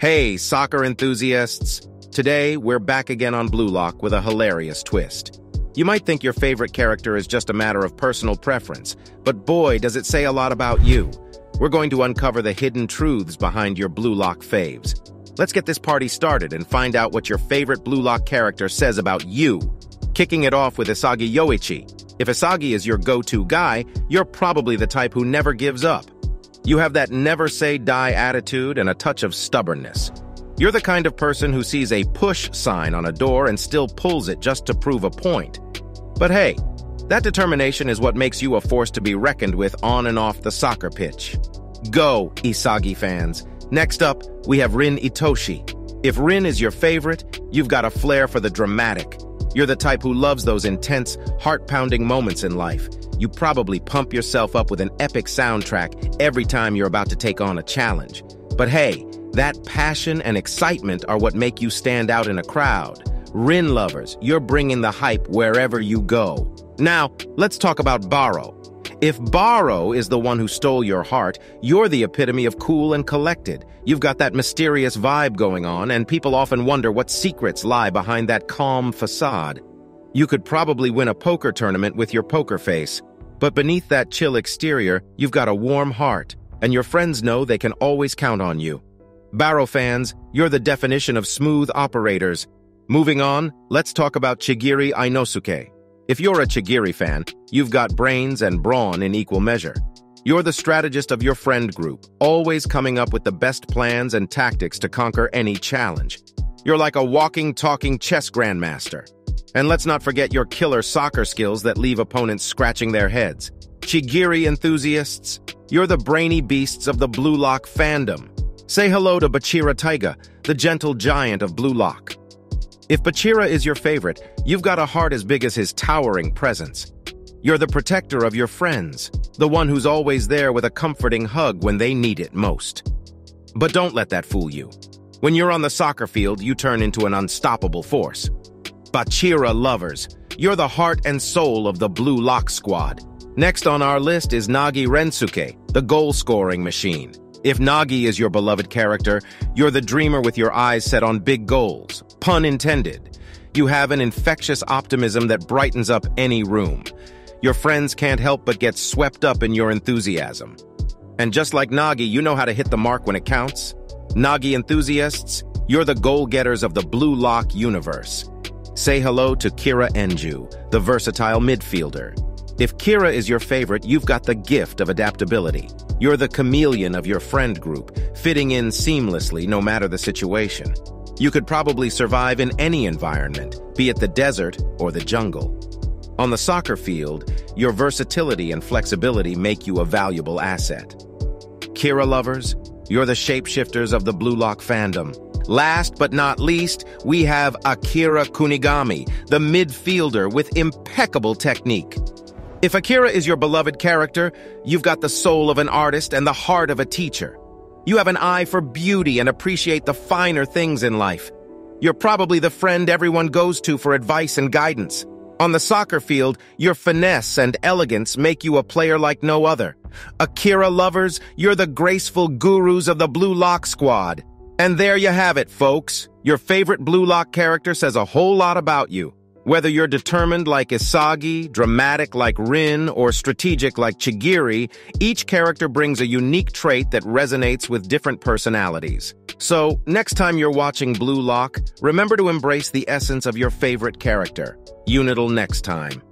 Hey, soccer enthusiasts! Today, we're back again on Blue Lock with a hilarious twist. You might think your favorite character is just a matter of personal preference, but boy, does it say a lot about you. We're going to uncover the hidden truths behind your Blue Lock faves. Let's get this party started and find out what your favorite Blue Lock character says about you. Kicking it off with Isagi Yoichi. If Isagi is your go-to guy, you're probably the type who never gives up. You have that never-say-die attitude and a touch of stubbornness. You're the kind of person who sees a push sign on a door and still pulls it just to prove a point. But hey, that determination is what makes you a force to be reckoned with on and off the soccer pitch. Go, Isagi fans. Next up, we have Rin Itoshi. If Rin is your favorite, you've got a flair for the dramatic. You're the type who loves those intense, heart-pounding moments in life. You probably pump yourself up with an epic soundtrack every time you're about to take on a challenge. But hey, that passion and excitement are what make you stand out in a crowd. Rin lovers, you're bringing the hype wherever you go. Now, let's talk about Barou. If Barou is the one who stole your heart, you're the epitome of cool and collected. You've got that mysterious vibe going on, and people often wonder what secrets lie behind that calm facade. You could probably win a poker tournament with your poker face. But beneath that chill exterior, you've got a warm heart, and your friends know they can always count on you. Barou fans, you're the definition of smooth operators. Moving on, let's talk about Chigiri Einosuke. If you're a Chigiri fan, you've got brains and brawn in equal measure. You're the strategist of your friend group, always coming up with the best plans and tactics to conquer any challenge. You're like a walking, talking chess grandmaster. And let's not forget your killer soccer skills that leave opponents scratching their heads. Chigiri enthusiasts, you're the brainy beasts of the Blue Lock fandom. Say hello to Bachira Taiga, the gentle giant of Blue Lock. If Bachira is your favorite, you've got a heart as big as his towering presence. You're the protector of your friends, the one who's always there with a comforting hug when they need it most. But don't let that fool you. When you're on the soccer field, you turn into an unstoppable force. Bachira lovers, you're the heart and soul of the Blue Lock Squad. Next on our list is Nagi Rensuke, the goal-scoring machine. If Nagi is your beloved character, you're the dreamer with your eyes set on big goals. Pun intended. You have an infectious optimism that brightens up any room. Your friends can't help but get swept up in your enthusiasm. And just like Nagi, you know how to hit the mark when it counts. Nagi enthusiasts, you're the goal-getters of the Blue Lock universe. Say hello to Kira Enju, the versatile midfielder. If Kira is your favorite, you've got the gift of adaptability. You're the chameleon of your friend group, fitting in seamlessly no matter the situation. You could probably survive in any environment, be it the desert or the jungle. On the soccer field, your versatility and flexibility make you a valuable asset. Kira lovers, you're the shapeshifters of the Blue Lock fandom. Last but not least, we have Akira Kunigami, the midfielder with impeccable technique. If Akira is your beloved character, you've got the soul of an artist and the heart of a teacher. You have an eye for beauty and appreciate the finer things in life. You're probably the friend everyone goes to for advice and guidance. On the soccer field, your finesse and elegance make you a player like no other. Akira lovers, you're the graceful gurus of the Blue Lock Squad. And there you have it, folks. Your favorite Blue Lock character says a whole lot about you. Whether you're determined like Isagi, dramatic like Rin, or strategic like Chigiri, each character brings a unique trait that resonates with different personalities. So, next time you're watching Blue Lock, remember to embrace the essence of your favorite character. Unital next time.